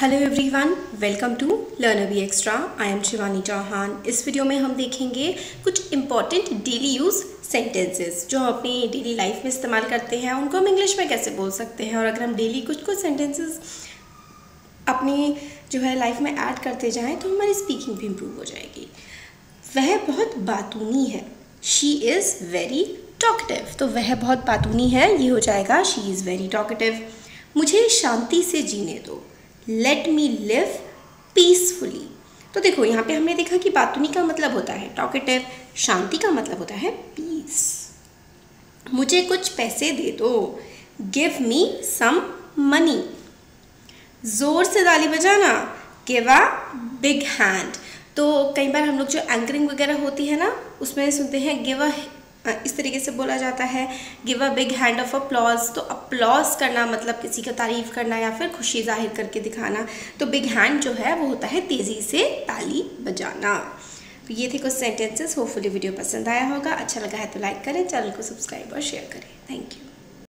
Hello everyone welcome to learn be extra I am Shivani Chauhan इस video में हम देखेंगे कुछ इंपॉर्टेंट डेली यूज़ सेंटेंसेस जो हम अपनी डेली लाइफ में इस्तेमाल करते हैं। उनको हम इंग्लिश में कैसे बोल सकते हैं? और अगर हम डेली कुछ कुछ सेंटेंसेस अपनी जो है लाइफ में ऐड करते जाएँ तो हमारी स्पीकिंग भी इम्प्रूव हो जाएगी। वह बहुत बातूनी है। शी इज़ वेरी टॉकटिव तो वह बहुत बातूनी है। ये हो जाएगा शी इज़ वेरी टॉकटिव मुझे शांति से जीने दो। लेट मी लिव पीसफुली तो देखो, यहाँ पे हमने देखा कि बातुनी का मतलब होता है टॉकेटिव शांति का मतलब होता है पीस मुझे कुछ पैसे दे दो। गिव मी सम मनी ज़ोर से ताली बजाना। गिव अ बिग हैंड तो कई बार हम लोग जो एंकरिंग वगैरह होती है ना, उसमें सुनते हैं गिव अ इस तरीके से बोला जाता है give a big hand of applause तो अप्लॉज करना मतलब किसी का तारीफ़ करना या फिर खुशी ज़ाहिर करके दिखाना तो बिग हैंड जो है, वो होता है तेज़ी से ताली बजाना। तो ये थे कुछ सेंटेंसेस होपफुली वीडियो पसंद आया होगा अच्छा लगा है तो लाइक करें, चैनल को सब्सक्राइब और शेयर करें। Thank you